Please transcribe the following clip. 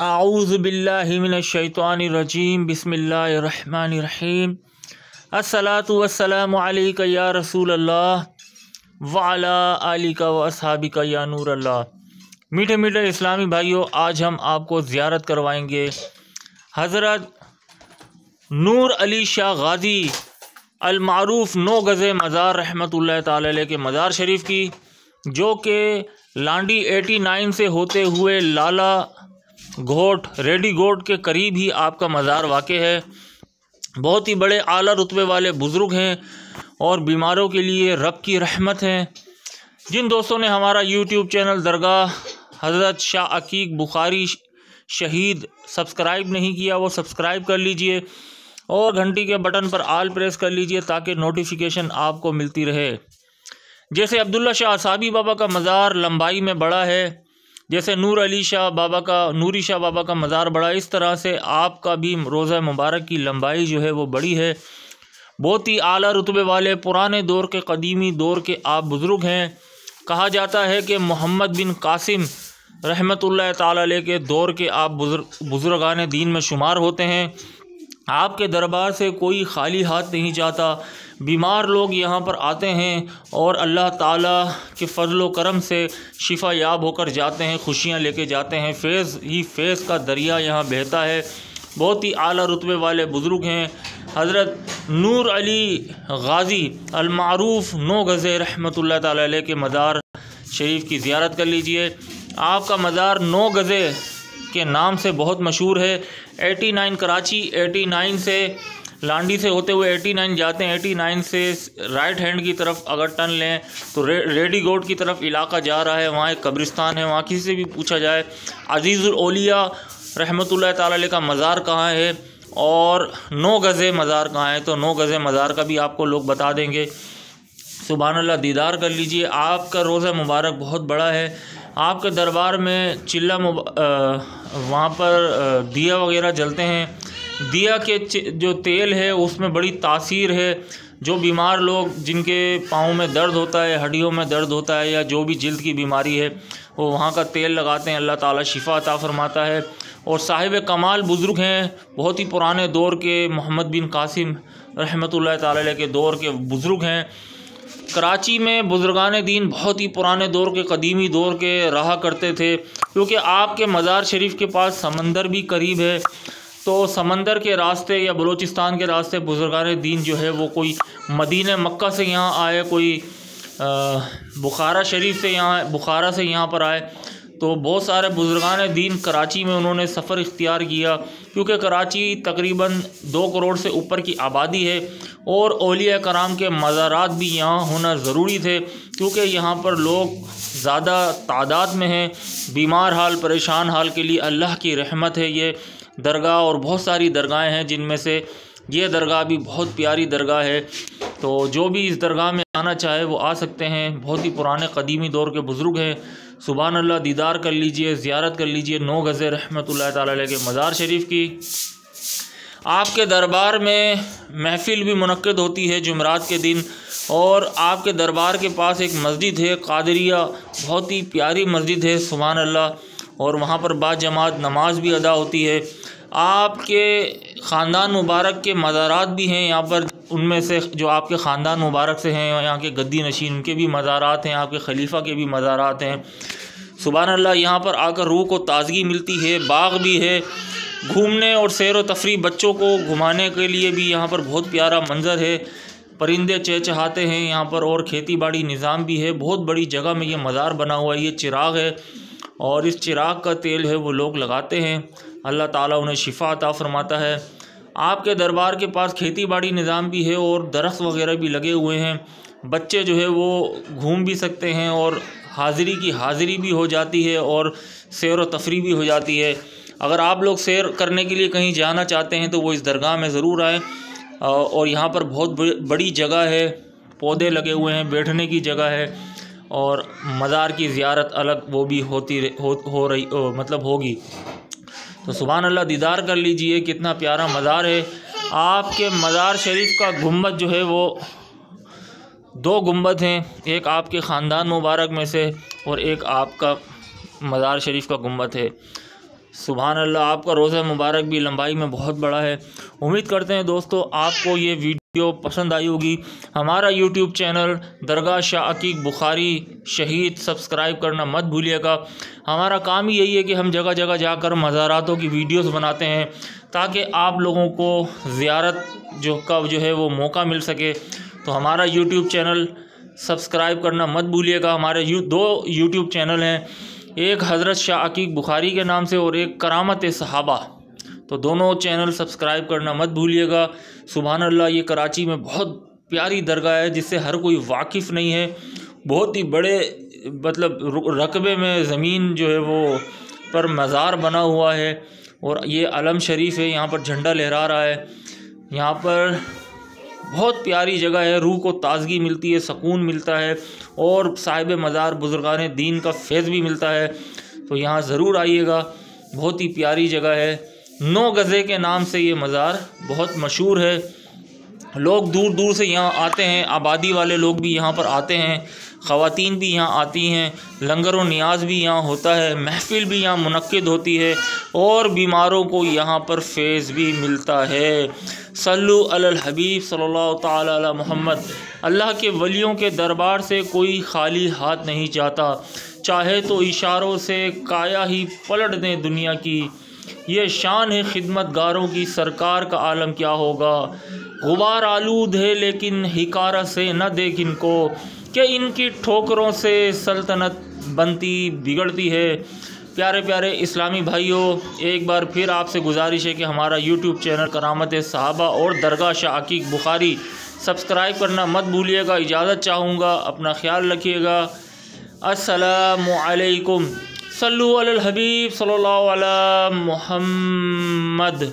اعوذ باللہ من الشیطان الرجیم، بسم اللہ الرحمن الرحیم۔ الصلاة والسلام علیکہ یا رسول اللہ وعلا علیکہ و اصحابکہ یا نور اللہ۔ میٹھے میٹھے اسلامی بھائیوں آج ہم آپ کو زیارت کروائیں گے۔ حضرت نور علی شاہ غازی المعروف نو گز مزار رحمۃ اللہ تعالی علیہ کے مزار شریف کی، جو کہ لانڈی ایٹی نائن سے ہوتے ہوئے لالا گھوٹ، ریڈی گوٹ کے قریب ہی آپ کا مزار واقع ہے۔ بہت ہی بڑے اعلیٰ رتبے والے بزرگ ہیں اور بیماروں کے لیے رب کی رحمت ہیں۔ جن دوستوں نے ہمارا یوٹیوب چینل درگاہ حضرت شاہ عقیق بخاری شہید سبسکرائب نہیں کیا، وہ سبسکرائب کر لیجیے اور گھنٹی کے بٹن پر آل پریس کر لیجیے تاکہ نوٹیفیکیشن آپ کو ملتی رہے۔ جیسے عبداللہ شاہ صابی بابا کا مزار لمبائی میں بڑا ہے جیسے نور علی شاہ بابا کا، نوری شاہ بابا کا مزار بڑا اس طرح سے آپ کا بھی روزہ مبارک کی لمبائی جو ہے وہ بڑی ہے۔ بہت ہی اعلیٰ رتبے والے پرانے دور کے قدیمی دور کے آپ بزرگ ہیں۔ کہا جاتا ہے کہ محمد بن قاسم رحمۃ اللہ تعالی علیہ کے دور کے آپ بزرگ بزرگان دین میں شمار ہوتے ہیں۔ آپ کے دربار سے کوئی خالی ہاتھ نہیں جاتا۔ بیمار لوگ یہاں پر آتے ہیں اور اللہ تعالیٰ کے فضل و کرم سے شفا یاب ہو کر جاتے ہیں، خوشیاں لے کے جاتے ہیں۔ فیض، ہی فیض کا دریا یہاں بہتا ہے۔ بہت ہی اعلیٰ رتبے والے بزرگ ہیں۔ حضرت نور علی غازی المعروف نو غز رحمۃ اللہ تعالی علیہ کے مزار شریف کی زیارت کر لیجیے۔ آپ کا مزار نو گزے کے نام سے بہت مشہور ہے۔ Eighty nine Karachi, eighty nine سے لانڈی سے ہوتے ہوئے ایٹی نائن جاتے ہیں۔ ایٹی نائن سے رائٹ ہینڈ کی طرف اگر ٹن لیں تو ریڈی گوڈ کی طرف علاقہ جا رہا ہے۔ وہاں ایک قبرستان ہے۔ وہاں کسی سے بھی پوچھا جائے۔ عزیز الاولیاء رحمۃ اللہ تعالی علیہ کا مزار کہاں ہے اور نو گزے مزار کہاں ہے؟ تو نو گزے مزار کا بھی آپ کو لوگ بتا دیں گے۔ سبحان اللہ، دیدار کر لیجیے۔ آپ کا روزہ مبارک بہت بڑا ہے۔ آپ کے دربار میں چلہ وہاں پر دیا وغیرہ جلتے ہیں۔ دیا کے جو تیل ہے، اس میں بڑی تاثیر ہے۔ جو بیمار لوگ جن کے پاؤں میں درد ہوتا ہے، ہڈیوں میں درد ہوتا ہے یا جو بھی جلد کی بیماری ہے، وہ وہاں کا تیل لگاتے ہیں۔ اللہ تعالیٰ شفا عطا فرماتا ہے۔ اور صاحب کمال بزرگ ہیں۔ بہت ہی پرانے دور کے محمد بن قاسم رحمۃ اللہ تعالی علیہ کے دور کے بزرگ ہیں۔ کراچی میں بزرگان دین بہت ہی پرانے دور کے، قدیمی دور کے رہا کرتے تھے، کیونکہ آپ کے مزار شریف کے پاس سمندر بھی قریب ہے۔ تو سمندر کے راستے یا بلوچستان کے راستے بزرگان دین جو ہے، وہ کوئی مدینہ مکہ سے یہاں آئے، کوئی بخارا شریف سے یہاں، بخارا سے یہاں پر آئے۔ تو بہت سارے بزرگان دین کراچی میں انہوں نے سفر اختیار کیا، کیونکہ کراچی تقریباً دو کروڑ سے اوپر کی آبادی ہے اور اولیاء کرام کے مزارات بھی یہاں ہونا ضروری تھے، کیونکہ یہاں پر لوگ زیادہ تعداد میں ہیں۔ بیمار حال، پریشان حال کے لیے اللہ کی رحمت ہے، یہ درگاہ اور بہت ساری درگاہیں ہیں جن میں سے یہ درگاہ بھی بہت پیاری درگاہ ہے۔ تو جو بھی اس درگاہ میں آنا چاہے وہ آ سکتے ہیں۔ بہت ہی پرانے قدیمی دور کے بزرگ ہیں۔ سبحان اللہ، دیدار کر لیجیے، زیارت کر لیجیے، نو غز رحمۃ اللہ تعالی علیہ کے مزار شریف کی۔ آپ کے دربار میں محفل بھی منعقد ہوتی ہے جمعرات کے دن، اور آپ کے دربار کے پاس ایک مسجد ہے، قادریہ، بہت ہی پیاری مسجد ہے، سبحان اللہ۔ اور وہاں پر بعض جماعت نماز بھی ادا ہوتی ہے۔ آپ کے خاندان مبارک کے مزارات بھی ہیں یہاں پر۔ ان میں سے جو آپ کے خاندان مبارک سے ہیں، یہاں کے گدی نشین، ان کے بھی مزارات ہیں، آپ کے خلیفہ کے بھی مزارات ہیں۔ سبحان اللہ، یہاں پر آ کر روح کو تازگی ملتی ہے، باغ بھی ہے۔ گھومنے اور سیر و تفریح بچوں کو گھمانے کے لیے بھی یہاں پر بہت پیارا منظر ہے۔ پرندے چہچہاتے ہیں، یہاں پر اور کھیتی باڑی نظام بھی ہے۔ بہت بڑی جگہ میں یہ مزار بنا ہوا ہے، یہ چراغ ہے۔ اور اس چراغ کا تیل ہے، وہ لوگ لگاتے ہیں۔ اللہ تعالیٰ انہیں شفا عطا فرماتا ہے۔ آپ کے دربار کے پاس کھیتی باڑی نظام بھی ہے اور درخت وغیرہ بھی لگے ہوئے ہیں۔ بچے جو ہے وہ گھوم بھی سکتے ہیں اور حاضری کی حاضری بھی ہو جاتی ہے اور سیر و تفریح بھی ہو جاتی ہے۔ اگر آپ لوگ سیر کرنے کے لیے کہیں جانا چاہتے ہیں تو وہ اس درگاہ میں ضرور آئیں۔ اور یہاں پر بہت بڑی جگہ ہے۔ پودے لگے ہوئے ہیں، بیٹھنے کی جگہ ہے۔ اور مزار کی زیارت الگ وہ بھی ہوتی ہو رہی مطلب ہوگی۔ تو سبحان اللہ دیدار کر لیجیے، کتنا پیارا مزار ہے۔ آپ کے مزار شریف کا گنبد جو ہے وہ دو گنبد ہیں، ایک آپ کے خاندان مبارک میں سے اور ایک آپ کا مزار شریف کا گنبد ہے۔ سبحان اللہ، آپ کا روزہ مبارک بھی لمبائی میں بہت بڑا ہے۔ امید کرتے ہیں دوستو، آپ کو یہ ویڈیو پسند آئی ہوگی۔ ہمارا یوٹیوب چینل درگاہ شاہ عقیق بخاری شہید سبسکرائب کرنا مت بھولیے گا۔ ہمارا کام ہی یہی ہے کہ ہم جگہ جگہ جا کر مزاراتوں کی ویڈیوز بناتے ہیں تاکہ آپ لوگوں کو زیارت جو کا جو ہے وہ موقع مل سکے۔ تو ہمارا یوٹیوب چینل سبسکرائب کرنا مت بھولیے گا۔ ہمارے دو یوٹیوب چینل ہیں، ایک حضرت شاہ عقیق بخاری کے نام سے اور ایک کرامت صحابہ۔ تو دونوں چینل سبسکرائب کرنا مت بھولیے گا۔ سبحان اللہ، یہ کراچی میں بہت پیاری درگاہ ہے، جس سے ہر کوئی واقف نہیں ہے۔ بہت ہی بڑے مطلب رقبے میں زمین جو ہے وہ پر مزار بنا ہوا ہے۔ اور یہ علم شریف ہے، یہاں پر جھنڈا لہرا رہا ہے۔ یہاں پر بہت پیاری جگہ ہے، روح کو تازگی ملتی ہے، سکون ملتا ہے۔ اور صاحب مزار، بزرگان دین کا فیض بھی ملتا ہے۔ تو یہاں ضرور آئیے گا۔ بہت ہی پیاری جگہ ہے۔ نو گزے کے نام سے یہ مزار بہت مشہور ہے۔ لوگ دور دور سے یہاں آتے ہیں، آبادی والے لوگ بھی یہاں پر آتے ہیں، خواتین بھی یہاں آتی ہیں، لنگر و نیاز بھی یہاں ہوتا ہے، محفل بھی یہاں منعقد ہوتی ہے، اور بیماروں کو یہاں پر فیض بھی ملتا ہے۔ صلو علی الحبیب صلی اللہ تعالی علی محمد۔ اللہ کے ولیوں کے دربار سے کوئی خالی ہاتھ نہیں جاتا۔ چاہے تو اشاروں سے کایا ہی پلٹ دیں دنیا کی۔ یہ شان ہے خدمت گاروں کی، سرکار کا عالم کیا ہوگا؟ غبار آلود ہے لیکن حکارہ سے نہ دیکھ ان کو کہ ان کی ٹھوکروں سے سلطنت بنتی، بگڑتی ہے۔ پیارے پیارے اسلامی بھائیوں ایک بار پھر آپ سے گزارش ہے کہ ہمارا یوٹیوب چینل کرامت صحابہ اور درگاہ شاہ عقیق بخاری سبسکرائب کرنا مت بھولیے گا، اجازت چاہوں گا، اپنا خیال رکھیے گا۔ السلام علیکم۔ صلو علی الحبیب صلی اللہ علیہ محمد